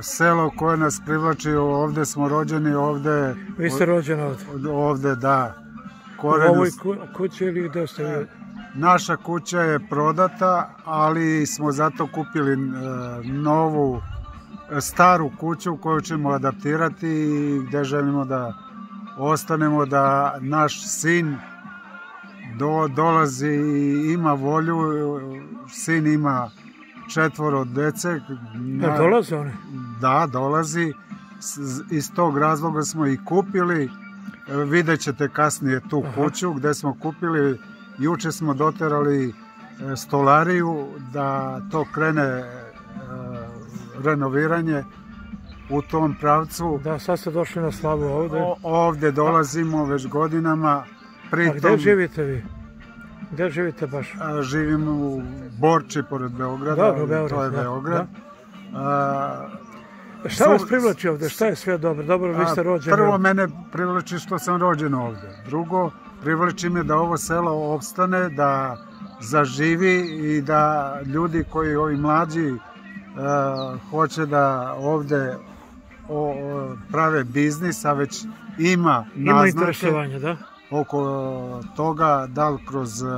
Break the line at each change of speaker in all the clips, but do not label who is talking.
selo koje nas privlači, ovde smo rođeni, ovde...
Vi ste rođeni ovde?
Ovde, da.
Korenu, u ovoj kući ili gde ste vi?
Naša kuća je prodata, ali smo zato kupili e, novu, e, staru kuću koju ćemo adaptirati i gde želimo da ostanemo, da naš sin do, dolazi i ima volju, sin ima četvoro dece.
Ja, dolaze oni?
Da, dolazi. Iz tog razloga smo i kupili. Vidjet ćete kasnije tu Aha. kuću gde smo kupili. Juče smo doterali e, stolariju da to krene e, renoviranje u tom pravcu.
Da, sad ste došli na slavu ovde. O,
ovde dolazimo već godinama.
Pritom, A gde živite vi? Gde živite baš?
A, živim u Borči, pored Beograda.
Dobro, Beograd.
To je
da,
Beograd.
Da. A, Šta su, vas privlači ovde? Šta je sve dobro? Dobro, vi ste rođeni.
Prvo, mene privlači što sam rođen ovde. Drugo, privlači me da ovo selo opstane, da zaživi i da ljudi koji, ovi mlađi, uh, hoće da ovde o, o, prave biznis, a već ima naznake.
Ima interesovanje, da?
Oko toga, da li kroz uh,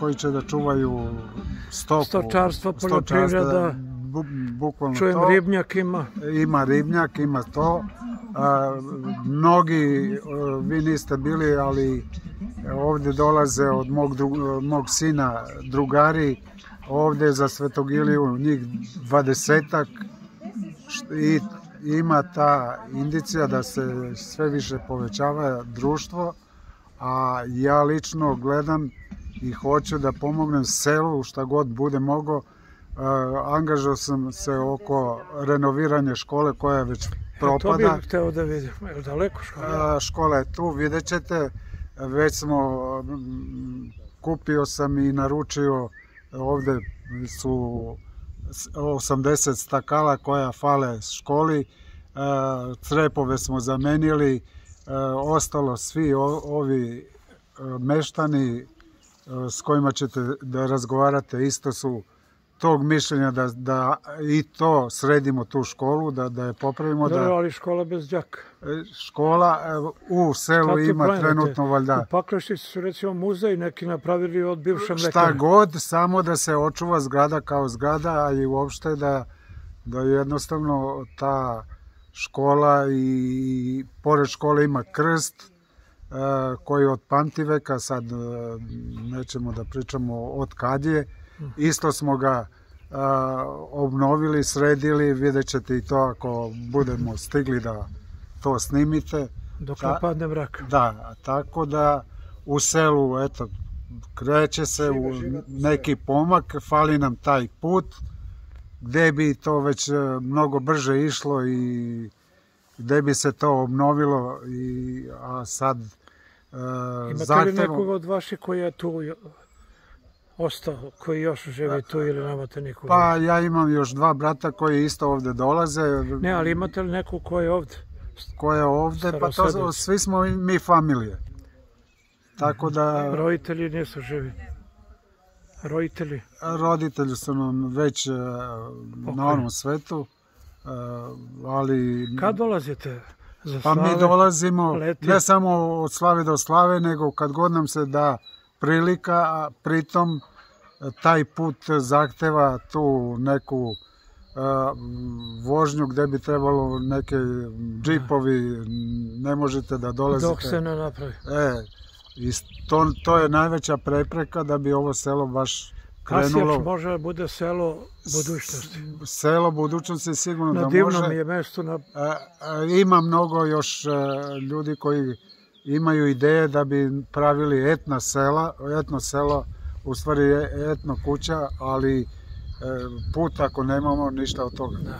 koji će da čuvaju stoku.
Stočarstvo, poljoprivreda.
Bu, bukvalno
Čujem,
to.
ribnjak ima.
Ima ribnjak, ima to. A, mnogi, vi niste bili, ali ovde dolaze od mog, dru, mog sina drugari, ovde za Svetogiliju njih dvadesetak i ima ta indicija da se sve više povećava društvo, a ja lično gledam i hoću da pomognem selu šta god bude mogo. Uh, angažao sam se oko renoviranja škole koja je već propada.
E, to bih hteo da vidim. Je daleko škola?
Uh, škola je tu, vidjet ćete. Već smo, kupio sam i naručio, ovde su 80 stakala koja fale školi, e, crepove smo zamenili, e, ostalo svi ovi e, meštani s kojima ćete da razgovarate isto su tog mišljenja da, da i to sredimo tu školu, da, da je popravimo.
Da, da, ali škola bez džaka.
Škola u selu ima planete? trenutno valjda.
U Pakraštici su recimo muzej neki napravili od bivše mlekare.
Šta god, samo da se očuva zgrada kao zgrada, a i uopšte da, da jednostavno ta škola i pored škole ima krst, koji od Pantiveka, sad nećemo da pričamo od kad je, Isto smo ga a, obnovili, sredili, vidjet ćete i to ako budemo stigli da to snimite.
Dok ne padne mrak.
Da, tako da u selu, eto, kreće se u neki pomak, fali nam taj put, gde bi to već e, mnogo brže išlo i gde bi se to obnovilo i a sad
uh, Imate li nekog od vaših koji je tu ostao, koji još živi tu ili nemate nikoga?
Pa ja imam još dva brata koji isto ovde dolaze.
Ne, ali imate li neku ko je ovde?
Ko je ovde? Pa to, svi smo mi familije. Tako da...
Roditelji nisu živi? Roditelji?
Roditelji su nam već okay. na onom svetu, ali...
Kad dolazite? Za
pa mi dolazimo leti? ne samo od slave do slave, nego kad god nam se da prilika, a pritom taj put zahteva tu neku vožnju gde bi trebalo neke džipovi, ne možete da dolazite.
Dok se ne napravi.
E, i to, to je najveća prepreka da bi ovo selo baš krenulo.
Kasijeć može da bude selo budućnosti.
Selo budućnosti sigurno
na
da može.
Na divnom je mestu. Na...
A, ima mnogo još a, ljudi koji imaju ideje da bi pravili etna sela, etno selo, u stvari etno kuća, ali e, put ako nemamo ništa od toga. Da.